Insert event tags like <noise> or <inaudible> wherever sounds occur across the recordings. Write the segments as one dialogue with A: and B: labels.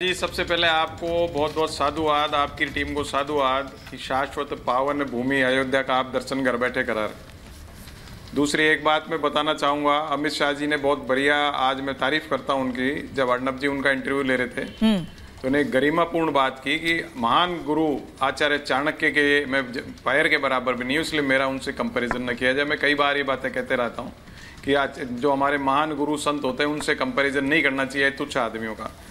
A: जी सबसे पहले आपको बहुत बहुत साधुवाद आपकी टीम को साधुवाद कि शाश्वत पावन भूमि अयोध्या का आप दर्शन घर बैठे करार। दूसरी एक बात मैं बताना चाहूँगा अमित शाह जी ने बहुत बढ़िया आज मैं तारीफ़ करता हूँ उनकी जब अर्णब जी उनका इंटरव्यू ले रहे थे।
B: हम्म।
A: तो उन्हें गरिमापूर्ण बात की कि महान गुरु आचार्य चाणक्य के मैं पैर के बराबर भी नहीं इसलिए मेरा उनसे कंपेरिजन न किया जाए। मैं कई बार ये बातें कहते रहता हूँ कि आज जो हमारे महान गुरु संत होते हैं उनसे कंपेरिजन नहीं करना चाहिए तुच्छ आदमियों का।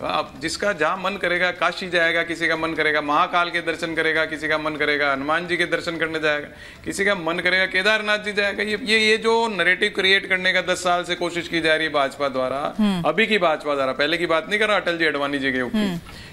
A: तो आप जिसका जहाँ मन करेगा काशी जाएगा किसी का मन करेगा महाकाल के दर्शन करेगा किसी का मन करेगा हनुमान जी के दर्शन करने जाएगा किसी का मन करेगा केदारनाथ जी जाएगा ये ये ये जो नरेटिव क्रिएट करने का दस साल से कोशिश की जा रही है भाजपा द्वारा हम्म। अभी की भाजपा द्वारा पहले की बात नहीं कर रहा अटल जी अडवाणी जी के ऊपर। हम्म।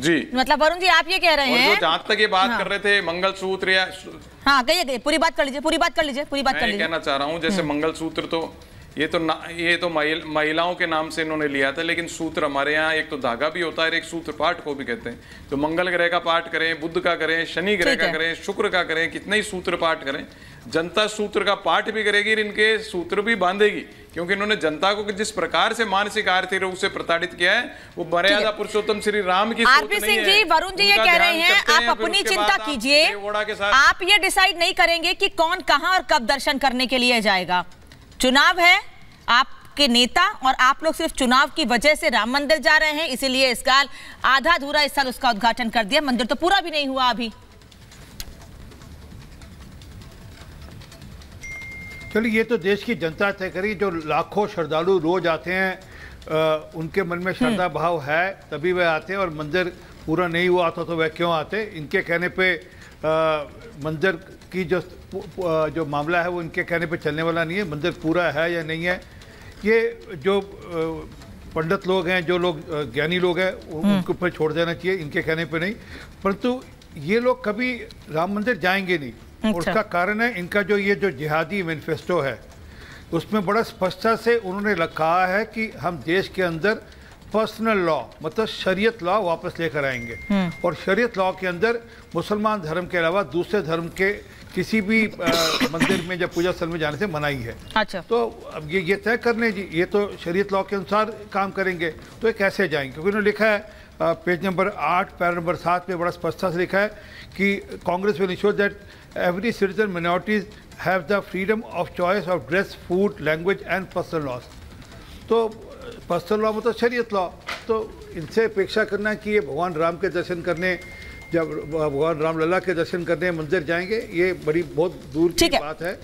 A: जी।
B: मतलब वरुण जी आप ये कह रहे हैं जो
A: जहाँ तक ये बात हाँ। कर रहे थे मंगल सूत्र या
B: हाँ कहिए पूरी बात कर लीजिए पूरी बात कर लीजिए पूरी बात कर लीजिए। कहना
A: चाह रहा हूँ जैसे मंगल सूत्र तो ये तो ना, ये तो महिल- महिलाओं के नाम से इन्होंने लिया था लेकिन सूत्र हमारे यहाँ एक तो धागा भी होता है एक सूत्र पाठ को भी कहते हैं। तो मंगल ग्रह का पाठ करें बुद्ध का करें शनि ग्रह का करें शुक्र का करें कितने ही सूत्र पाठ करें जनता सूत्र का पाठ भी करेगी और इनके सूत्र भी बांधेगी क्योंकि इन्होंने जनता को जिस प्रकार से मानसिक आर्थिक रूप से प्रताड़ित किया है वो मर्यादा पुरुषोत्तम श्री राम की आरपी सिंह जी वरुण जी ये कह रहे हैं आप अपनी चिंता कीजिए।
B: आप ये डिसाइड नहीं करेंगे कि कौन कहाँ और कब दर्शन करने के लिए जाएगा। चुनाव है आपके नेता और आप लोग सिर्फ़ चुनाव की वजह से राम मंदिर जा रहे हैं इसीलिए इस साल आधा अधूरा इस साल उसका उद्घाटन कर दिया। मंदिर तो पूरा भी नहीं हुआ अभी।
C: चलिए ये तो देश की जनता तय करी जो लाखों श्रद्धालु रोज आते हैं अ, उनके मन में श्रद्धा भाव है तभी वह आते हैं और मंदिर पूरा नहीं हुआ था तो वह क्यों आते? इनके कहने पे मंदिर की जो जो मामला है वो इनके कहने पे चलने वाला नहीं है। मंदिर पूरा है या नहीं है ये जो पंडित लोग हैं जो लोग ज्ञानी लोग हैं उनके ऊपर छोड़ देना चाहिए इनके कहने पे नहीं। परंतु ये लोग कभी राम मंदिर जाएँगे नहीं। और
B: अच्छा। उसका
C: कारण है इनका जो ये जो जिहादी मैनिफेस्टो है उसमें बड़ा स्पष्टता से उन्होंने कहा है कि हम देश के अंदर पर्सनल लॉ मतलब शरीयत लॉ वापस लेकर आएँगे। और शरीयत लॉ के अंदर मुसलमान धर्म के अलावा दूसरे धर्म के किसी भी अ, मंदिर में या पूजा स्थल में जाने से मनाही है।
B: अच्छा।
C: तो अब ये ये तय करने जी ये तो शरीयत लॉ के अनुसार काम करेंगे तो ये कैसे जाएँगे? क्योंकि उन्होंने लिखा है पेज नंबर आठ पैर नंबर सात में बड़ा स्पष्टता से लिखा है कि Congress will ensure that every citizen minorities have the freedom of choice of dress food language and personal laws तो पर्सनल लॉ में तो शरीयत लॉ तो इनसे अपेक्षा करना कि ये भगवान राम के दर्शन करने जब भगवान राम लला के दर्शन करने मंदिर जाएँगे ये बड़ी बहुत दूर की है। बात है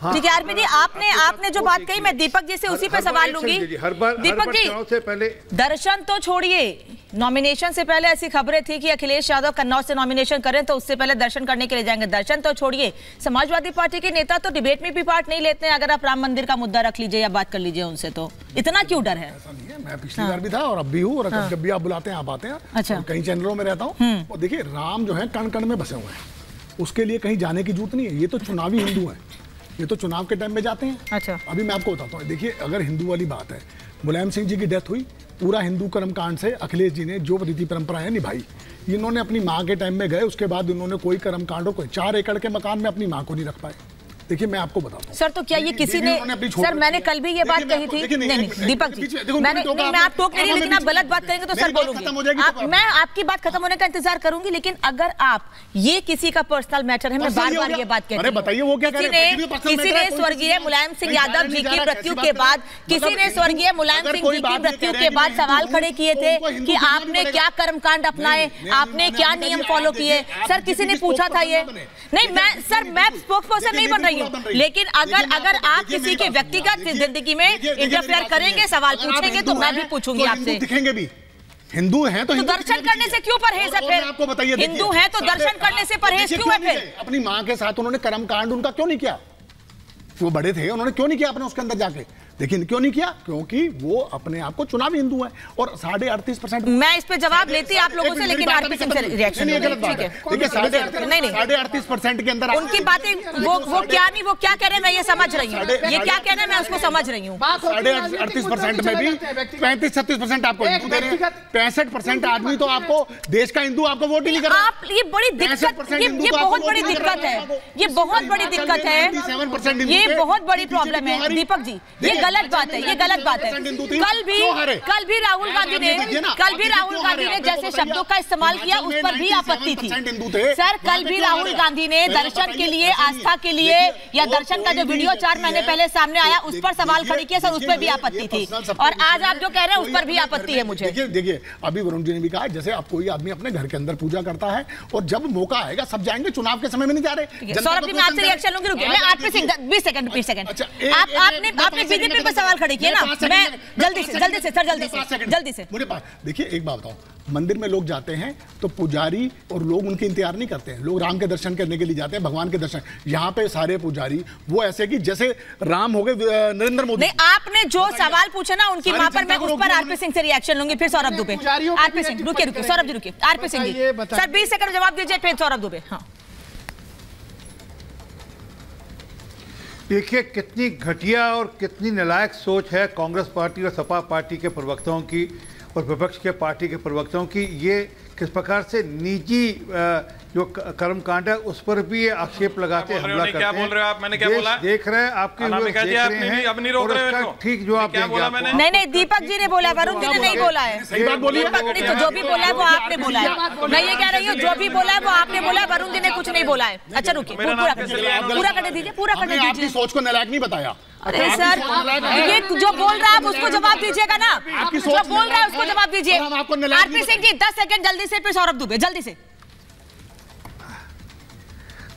C: हाँ, ठीक है आरपी जी आपने आपने जो बात कही मैं दीपक
B: जी से उसी पे सवाल लूँगी।
C: सेकंड हर बार दीपक जी से पहले
B: दर्शन तो छोड़िए। नॉमिनेशन से पहले ऐसी खबरें थी कि अखिलेश यादव कन्नौज से नॉमिनेशन करें तो उससे पहले दर्शन करने के लिए जाएँगे। दर्शन तो छोड़िए। समाजवादी पार्टी के नेता तो डिबेट में भी पार्ट नहीं लेते हैं। अगर आप राम मंदिर का मुद्दा रख लीजिए या बात कर लीजिए उनसे तो। इतना क्यों डर है?
D: ऐसा नहीं है। मैं पिछली हाँ। बार भी था और अब भी हूँ और जब भी आप बुलाते हैं आप आते हैं। अच्छा। कई चैनलों में रहता
B: हूँ।
D: और देखिए राम जो है कण कण में बसे हुए हैं। उसके लिए कहीं जाने की ज़रूरत नहीं है। ये तो चुनावी हिंदू हैं। ये तो चुनाव के टाइम में जाते हैं।
B: अच्छा।
D: अभी मैं आपको बताता हूँ देखिए अगर हिंदू वाली बात है मुलायम सिंह जी की डेथ हुई पूरा हिंदू कर्म कांड से अखिलेश जी ने जो रीति परंपरा है निभाई इन्होंने अपनी माँ के टाइम में गए उसके बाद इन्होंने कोई कर्म कांड कोई चार एकड़ के मकान में अपनी माँ को नहीं रख पाए। देखिए मैं आपको बताता हूँ।
B: सर तो क्या ये किसी ने सर मैंने कल भी ये बात कही थी। नहीं दीपक जी मैंने तो मैं आप- टोक नहीं लेकिन आप गलत बात करेंगे तो सर बोलूँगी। मैं आपकी बात खत्म होने का इंतज़ार करूँगी लेकिन अगर आप ये किसी का पर्सनल मैटर है मैं बार बार ये बात कहती बताइए
D: वो क्या किसी हैं? ने किसी matter ने स्वर्गीय मुलायम
B: सिंह यादव जी की मृत्यु के बाद? किसी मतलब ने स्वर्गीय मुलायम सिंह जी की मृत्यु के बाद सवाल खड़े किए थे कि आपने क्या कर्म कांड अपनाए आपने क्या नियम फॉलो किए सर किसी ने पूछा था ये
D: नहीं मैं सर मैं
B: स्पोक्स पर्सन नहीं बन रही रही हूँ। लेकिन अगर अगर आप किसी के व्यक्तिगत ज़िंदगी में इंटरफेयर करेंगे सवाल पूछेंगे तो मैं भी पूछूँगी आपसे।
D: दिखेंगे भी। हिंदू हैं तो तो दर्शन करने से
B: क्यों परहेज है फिर?
D: आपको बताइए हिंदू हैं तो दर्शन करने से परहेज क्यों है फिर? अपनी माँ के साथ उन्होंने कर्म कांड उनका क्यों नहीं किया? वो बड़े थे उन्होंने क्यों नहीं किया अपने उसके अंदर जाके? लेकिन क्यों नहीं किया? क्योंकि वो अपने आप को चुनावी हिंदू है और साढ़े अड़तीस परसेंट मैं
B: इस पे जवाब लेती आप लोगों से लेकिन आरपी सिंह रिएक्शन नहीं गलत बात ठीक देखिए साढ़े नहीं नहीं। साढ़े
D: अड़तीस परसेंट के अंदर उनकी बातें वो वो क्या नहीं वो
B: क्या कह रहे हैं मैं ये समझ रही हूँ। ये क्या कह रहे हैं मैं उसको समझ रही हूँ।
E: साढ़े अड़तीस परसेंट में भी
D: पैंतीस छत्तीस परसेंट आपको हिंदू दे रहे हैं। पैंसठ परसेंट आदमी तो आपको देश का हिंदू आपको वोट ही नहीं कर रहा।
B: आप ये बड़ी दिक्कत ये तो बहुत बड़ी दिक्कत है। ये बहुत बड़ी दिक्कत है।
D: ये बहुत बड़ी प्रॉब्लम है।
B: दीपक जी ये गलत बात है ये गलत बात है। 97% हिंदू थी, कल भी कल भी राहुल गांधी ने कल भी राहुल गांधी ने जैसे शब्दों का इस्तेमाल किया उस पर भी आपत्ति थी। 97%
D: हिंदू थे। सर कल भी राहुल गांधी
B: ने दर्शन के लिए आस्था के लिए या दर्शन का जो वीडियो चार महीने पहले सामने आया उस पर सवाल खड़ी किया सर उस पर भी आपत्ति थी। और आज आप जो कह रहे हैं उस पर भी आपत्ति है मुझे।
D: देखिए देखिए अभी वरुण जी ने भी कहा जैसे आप कोई आदमी अपने घर के अंदर पूजा करता है और जब मौका आएगा सब जाएँगे चुनाव के समय में नहीं जा रहे। सौरभ जी मैं आपसे रिएक्शन
B: लूँगी रुकिए मैं आरपी बीस सेकंड बीस सेकंड अच्छा, आप आपने आपने बीजेपी में पे सवाल खड़े किए ना? मैं जल्दी से जल्दी से सर जल्दी से जल्दी से।
D: मुझे पास देखिए एक बात बताओ। मंदिर में लोग जाते हैं तो पुजारी और लोग उनके इंतज़ार नहीं करते हैं। लोग राम के दर्शन करने के लिए जाते हैं भगवान के दर्शन। यहाँ पे सारे पुजारी वो ऐसे कि जैसे राम हो गए नरेंद्र मोदी। नहीं
B: आपने जो सवाल पूछा ना उनकी माँ पर मैं उस पर आरपी सिंह से रिएक्शन लूँगी फिर सौरभ दुबे।
E: आरपी सिंह रुकिए रुकिए सौरभ जी
B: रुकिए। आरपी सिंह
E: सर
B: बीस सेकंड जवाब दीजिए फिर सौरभ दुबे। हाँ।
C: देखिए, कितनी घटिया और कितनी नलायक सोच है कांग्रेस पार्टी और सपा पार्टी के प्रवक्ताओं की। और विपक्ष के पार्टी के प्रवक्ताओं की ये किस प्रकार से निजी जो क- कर्मकांड है उस पर भी ये आक्षेप लगाते हो? हमला करते क्या बोल
A: रहे हो आप? मैंने क्या बोला?
C: देख रहे हैं आपके हैं हो? ठीक जवाब क्या बोला मैंने? नहीं
A: नहीं
B: दीपक जी ने बोला वरुण जी ने नहीं बोला है
D: सही बात बोली है। दीपक नहीं तो जो भी बोला है वो आपने बोला है मैं ये कह रही हूँ जो भी बोला है वो
B: आपने बोला है वरुण जी ने कुछ नहीं बोला है अच्छा रुकिए पूरा कर दीजिए पूरा करने दीजिए पूरा करने आपकी दीजिए
D: सोच को नालायक नहीं बताया अरे सर ये जो
B: बोल रहा है आप उसको जवाब दीजिएगा ना।
D: जो बोल रहा है उसको जवाब दीजिए। आरपी सिंह
B: जी दस सेकंड जल्दी से फिर सौरभ दुबे जल्दी से।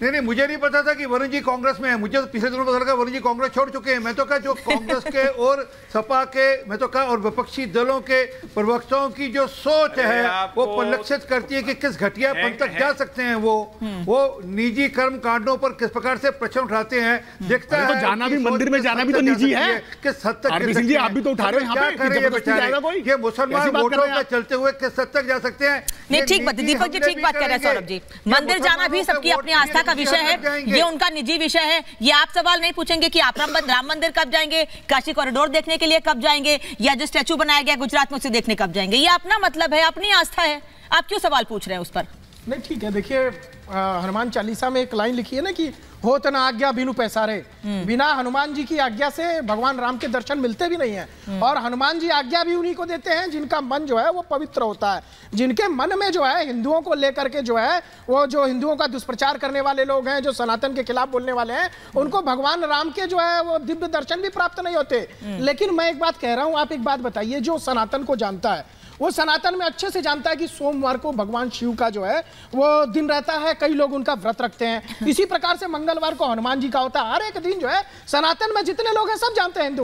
C: नहीं नहीं मुझे नहीं पता था कि वरुण जी कांग्रेस में है। मुझे तो पिछले दिनों पता लगा वरुण जी कांग्रेस छोड़ चुके हैं। मैं तो कहा जो कांग्रेस के <laughs> और सपा के मैं तो कहा और विपक्षी दलों के प्रवक्ताओं की जो सोच है वो परिलक्षित करती है कि किस घटिया पन तक जा सकते हैं वो। वो निजी कर्म कांडों पर किस प्रकार से प्रश्न उठाते हैं देखता तो है जाना भी मंदिर में जाना भी तो निजी है। किस हद तक आप भी तो उठा रहे हो ये मुसलमान ऐसी बात कर वोटों रहे पे आप। चलते हुए किस हद तक जा सकते हैं? नहीं ठीक बात दीपक जी ठीक बात कर रहे हैं सौरभ
B: जी। मंदिर जाना भी सबकी अपनी आस्था का लिए विषय है? ये उनका निजी विषय है। ये आप सवाल नहीं पूछेंगे कि आप राम मंदिर कब जाएँगे? काशी कॉरिडोर देखने के लिए कब जाएँगे? या जो स्टैचू बनाया गया गुजरात में उसे देखने कब जाएँगे? ये अपना मतलब है अपनी आस्था है। आप क्यों सवाल पूछ रहे हैं उस पर?
E: नहीं ठीक है। देखिए हनुमान चालीसा में एक लाइन लिखी है ना कि हो तो ना आज्ञा बिनु पैसारे। बिना हनुमान जी की आज्ञा से भगवान राम के दर्शन मिलते भी नहीं है। और हनुमान जी आज्ञा भी उन्हीं को देते हैं जिनका मन जो है वो पवित्र होता है। जिनके मन में जो है हिंदुओं को लेकर के जो है वो जो हिंदुओं का दुष्प्रचार करने वाले लोग हैं जो सनातन के खिलाफ बोलने वाले हैं
B: उनको
E: भगवान राम के जो है वो दिव्य दर्शन भी प्राप्त नहीं होते। लेकिन मैं एक बात कह रहा हूँ आप एक बात बताइए जो सनातन को जानता है वो सनातन में अच्छे से जानता है कि सोमवार को भगवान शिव का जो है वो दिन रहता है कई लोग उनका व्रत रखते हैं। <laughs> इसी प्रकार से मंगलवार को हनुमान जी का होता है हर एक दिन जो है सनातन में जितने लोग हैं सब जानते हैं हिंदू।